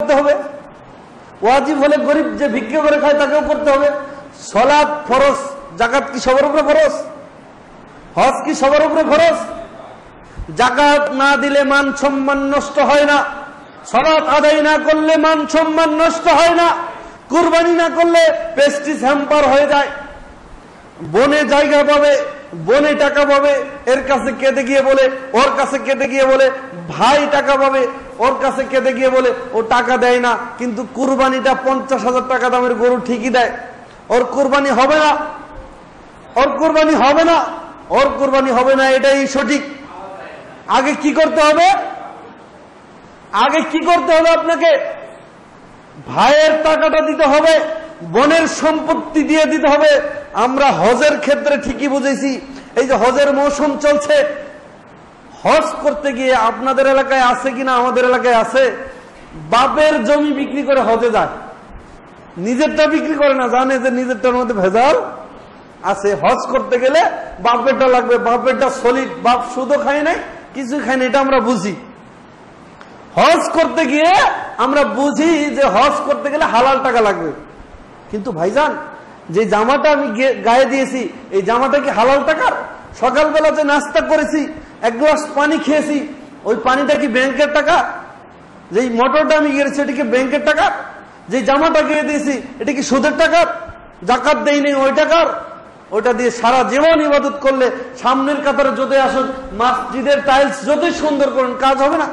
করতে হবে। ওয়াজিব হলে গরিব যে ভিক্ষে করে খায় তাকেও করতে হবে। সলাদ ফরস জাকাত কি সবার উপরে ফরস হজ কি সবার উপরে ফরস জাকাত না দিলে মান সম্মান নষ্ট হয় না। সলাৎ আদায় না করলে মান সম্মান নষ্ট হয় না। কুরবানি না করলে পেস্টিস হ্যাম্পার হয়ে যায়। বনে জায়গা পাবে বনে টাকা পাবে, এর কাছে কেটে গিয়ে বলে, ওর কাছে কেটে গিয়ে বলে, ভাই টাকা পাবে, ওর কাছে কেটে গিয়ে বলে, ও টাকা দেয় না, কিন্তু কুরবানিটা পঞ্চাশ হাজার টাকা দামের গরু ঠিকই দেয়। ওর কুরবানি হবে না, ওর কুরবানি হবে না, ওর কুরবানি হবে না, এটাই সঠিক। আগে কি করতে হবে? আগে কি করতে হবে আপনাকে? ভাইয়ের টাকাটা দিতে হবে। বনের সম্পত্তি দিয়ে দিতে হবে। আমরা হজের ক্ষেত্রে ঠিকই বুঝেছি, এই যে হজের মৌসুম চলছে, হজ করতে গিয়ে আপনাদের এলাকায় আছে কিনা, আমাদের এলাকায় আছে। বাপের জমি বিক্রি করে হজে যায়। নিজেরটা বিক্রি করে না, জানে যে নিজেরটার মধ্যে ভেজাল আছে। হজ করতে গেলে বাপেরটা লাগবে, বাপেরটা সলিড, বাপ শুধু খায় নাই কিছু খায় না এটা আমরা বুঝি। হজ করতে গিয়ে আমরা বুঝি যে হজ করতে গেলে হালাল টাকা লাগবে। কিন্তু ভাইজান, যে জামাটা আমি গায়ে দিয়েছি, এই জামাটা কি হালাল টাকার সকালবেলা যে নাস্তা করেছি, এক গ্লাস পানি খেয়েছি, ওই পানিটা কি ব্যাংকের টাকা? যে মোটরটা আমি গিয়েছি এটা কি ব্যাংকের টাকা? যে জামাটা গিয়ে দিয়েছি, এটা কি সুদের টাকার জাকাত দেয়নি ওই টাকার? ওটা দিয়ে সারা জীবন ইবাদত করলে সামনের কাতারে যতই আসুন, মসজিদের টাইলস যতই সুন্দর করুন, কাজ হবে না।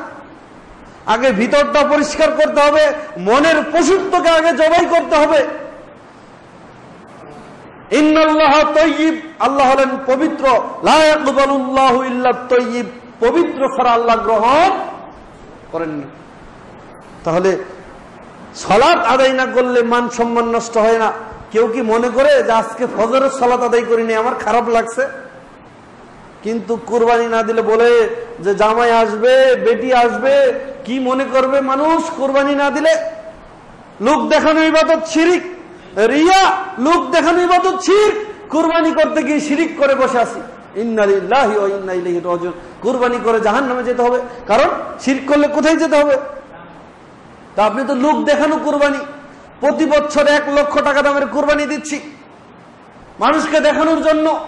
আগে ভিতরটা পরিষ্কার করতে হবে, মনের পশুত্বকে আগে জবাই করতে হবে। আল্লাহ হলেন পবিত্র। তৈয়িব। পবিত্র ছাড়া আল্লাহ গ্রহণ করেননি। তাহলে সলাৎ আদায় না করলে মান সম্মান নষ্ট হয় না। কেউ কি মনে করে যে আজকে ফজরের সলাৎ আদায় করিনি? আমার খারাপ লাগছে। কিন্তু কুরবানি না দিলে বলে যে জামাই আসবে, বেটি আসবে, কি মনে করবে মানুষ? কোরবানি না দিলে লোক দেখানো ইবাদত শিরিক। রিয়া, লোক দেখানো ইবাদত শির কুরবানি করতে গিয়ে শিরিক করে বসে আছি। কুরবানি করে জাহান্নামে যেতে হবে। কারণ শিরক করলে কোথায় যেতে হবে? তা আপনি তো লোক দেখানো কুরবানি। প্রতি বছর এক লক্ষ টাকা দামের কুরবানি দিচ্ছি। মানুষকে দেখানোর জন্য।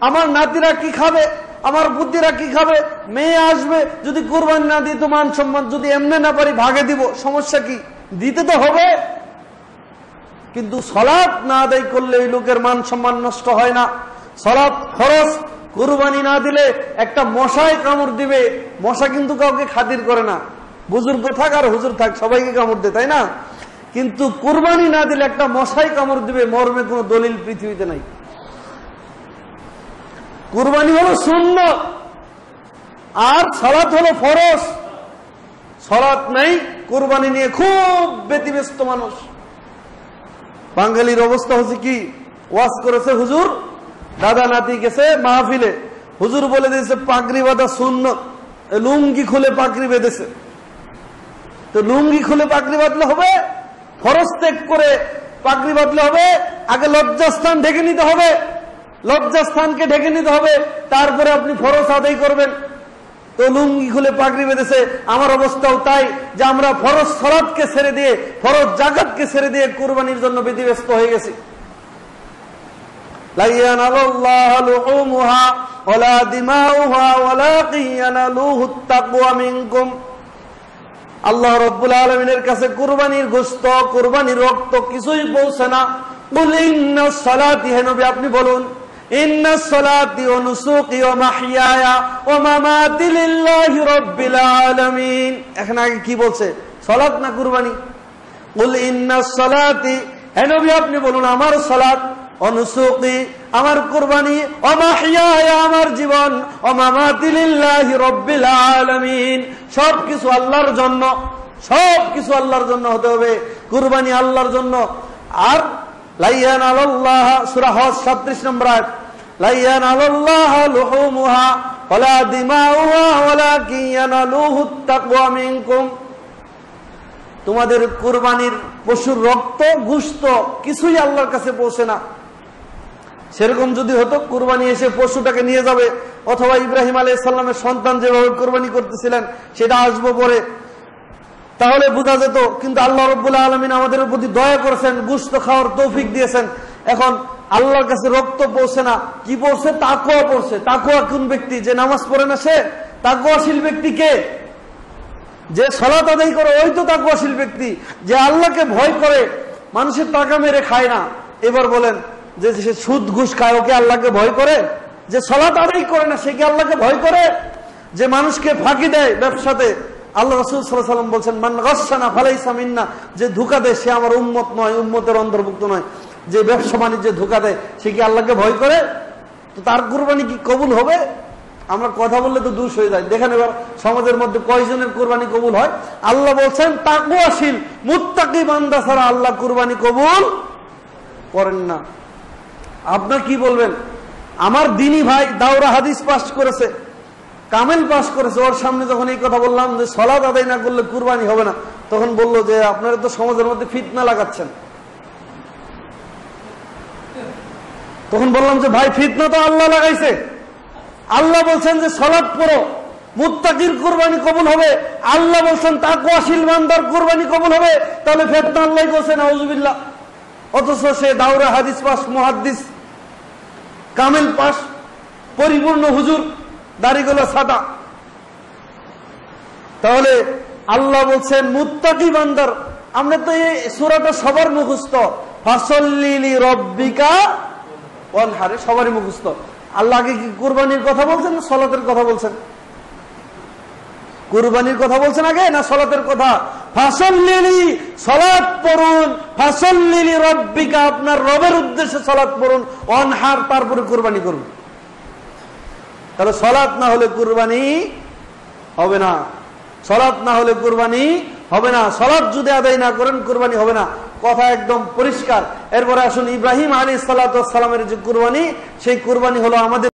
আমার নাতিরা কি খাবে? আমার বুদ্ধিরা কি খাবে? মেয়ে আসবে, যদি কুরবানি না দিই তো মান সম্মান যদি এমনি না পারি, ভাগে দিব। সমস্যা কি? দিতে তো হবে। কিন্তু সলাৎ না আদায় করলে এই লোকের মান সম্মান নষ্ট হয় না। সলাৎ খরচ কুরবানি না দিলে একটা মশায় কামড় দিবে। মশা কিন্তু কাউকে খাতির করে না। বুজুর্গ থাক আর হুজুর থাক, সবাইকে কামড় দেয়, তাই না? কিন্তু কুরবানি না দিলে একটা মশাই কামড় দিবে, মর্মে কোনো দলিল পৃথিবীতে নাই। কুরবানি হলো শূন্য আর সলাৎ হলো ফরস সলাৎ নাই, কুরবানি নিয়ে খুব ব্যতিব্যস্ত মানুষ। বাঙালির অবস্থা হচ্ছে কি? ওয়াজ করেছে হুজুর, দাদা নাতি গেছে মাহফিলে। হুজুর বলে দিয়েছে, পাগড়ি বাঁধা শূন্য লুঙ্গি খুলে পাগড়ি বেঁধেছে। তো লুঙ্গি খুলে পাগড়ি বাঁধলে হবে? ফরজ ত্যাগ করে পাগড়ি বাঁধলে হবে? আগে লজ্জাস্থান ঢেকে নিতে হবে। লজ্জাস্থানকে ঢেকে নিতে হবে। তারপরে আপনি ফরজ আদায় করবেন। তো লুঙ্গি খুলে পাগড়ি বেঁধেছে। আমার অবস্থাও তাই যে আমরা ফরজ সরাতকে ছেড়ে দিয়ে, ফরজ জাকাতকে ছেড়ে দিয়ে কুরবানির জন্য বিধিব্যস্ত হয়ে গেছি। আল্লাহ রব্বুল আলমিনের কাছে গোস্ত কোরবানির রক্ত কিছুই পৌঁছে না। আপনি বলুন ইন্না সালাতি ওয়া নুসুকি ওয়া মাহইয়ায়া ওয়া মামাতি লিল্লাহি রাব্বিল এখন কি বলছে? সালাত না কুরবানি? বল ইন্না সালাতি, হে নবী আপনি বলুন, আমার সালাত অনুসুকি আমার কুরবানি অমাহিয়া আমার জীবন অমামাতিলিল্লাহি রব্বিল আলামিন। সব কিছু আল্লাহর জন্য সব কিছু আল্লাহর জন্য হতে হবে। কুরবানি আল্লাহর জন্য। আর লাইয়ান আল্লাহ সূরা হজ 37 নম্বর আয়াত। তোমাদের কুরবানির পশুর রক্ত, গুস্ত কিছুই আল্লাহর কাছে পৌঁছে না। সেরকম যদি হতো কুরবানি এসে পশুটাকে নিয়ে যাবে, অথবা ইব্রাহিম আলী ইসলামের সন্তান যেভাবে কোরবানি করতেছিলেন, সেটা আসব পরে। তাহলে বোঝা যেত, কিন্তু আল্লাহ রব্বুল্লাহ আলমিন আমাদের প্রতি দয়া করেছেন, গুস্ত খাওয়ার তৌফিক দিয়েছেন। এখন আল্লাহর কাছে রক্ত পড়ছে না। কি পড়ছে? তাকুয়া পড়ছে। তাকুয়া কোন ব্যক্তি? যে নামাজ পড়ে না সে তাকুয়াশীল ব্যক্তি কে? যে সলাত আদায় করে, ওই তো তাকুয়াশীল ব্যক্তি। যে আল্লাহকে ভয় করে, মানুষের টাকা মেরে খায় না। এবার বলেন, যে সে সুদ ঘুষ খায়, ওকে আল্লাহকে ভয় করে? যে সলাত আদায় করে না, সে কি আল্লাহকে ভয় করে? যে মানুষকে ফাঁকি দেয় ব্যবসাতে। আল্লাহ রসুল সাল্লাম বলছেন, মান গসানা ফালাইসা মিন্না যে ধোকা দেয়, সে আমার উম্মত নয়, উম্মতের অন্তর্ভুক্ত নয়। যে ব্যবসা বাণিজ্যে ধোকা দেয়, সে কি আল্লাহকে ভয় করে? তো তার কোরবানি কি কবুল হবে? আমরা কথা বললে তো দুষ হয়ে যায়। দেখেন এবার সমাজের মধ্যে কয়জনের কোরবানি কবুল হয়? আল্লাহ বলছেন, তাকুয়াশীল, মুত্তাকি বান্দা ছাড়া আল্লাহ কোরবানি কবুল করেন না। আপনার কি বলবেন? আমার দিনী ভাই দাওরা হাদিস পাস করেছে, কামেল পাস করেছে, ওর সামনে যখন এই কথা বললাম যে সলাদ আদায় না করলে কুরবানি হবে না, তখন বলল যে আপনারা তো সমাজের মধ্যে ফিতনা লাগাচ্ছেন। তখন বললাম যে, ভাই, ফিতনা তো আল্লাহ লাগাইছে। আল্লাহ বলছেন যে, সলাদ পড়ো। মুত্তাকির কোরবানি কবুল হবে। আল্লাহ বলছেন তাকুয়াশীল বান্দার কোরবানি কবুল হবে। তাহলে ফেতনা আল্লাহ বলছেন আউজুবিল্লাহ অথচ সে দাউরা হাদিস পাস, মুহাদ্দিস, কামেল পাস, পরিপূর্ণ হুজুর, দাড়িগুলো সাদা। তাহলে আল্লাহ বলছেন মুত্তাকি বান্দার, আমরা তো এই সুরাটা সবার মুখস্থ। ফাসল্লিলি রব্বিকা অনহারে সবারই মুখস্থ। আল্লাহকে কি কুরবানির কথা বলছেন না সলাতের কথা বলছেন? কুরবানির কথা বলছেন আগে না সলাতের কথা? ফাসল্লিলি সলাৎ পড়ুন, ফাসল্লিলি রব্বিকা আপনার রবের উদ্দেশ্যে সলাৎ পড়ুন, অনহার তারপরে কুরবানি করুন। তাহলে সলাৎ না হলে কুরবানি হবে না। সলাৎ না হলে কুরবানি হবে না। সলাৎ যদি আদায় না করেন কুরবানি হবে না। কথা একদম পরিষ্কার। এরপরে আসুন ইব্রাহিম আলী সাল্লা সাল্লামের যে কুরবানি, সেই কুরবানি হলো আমাদের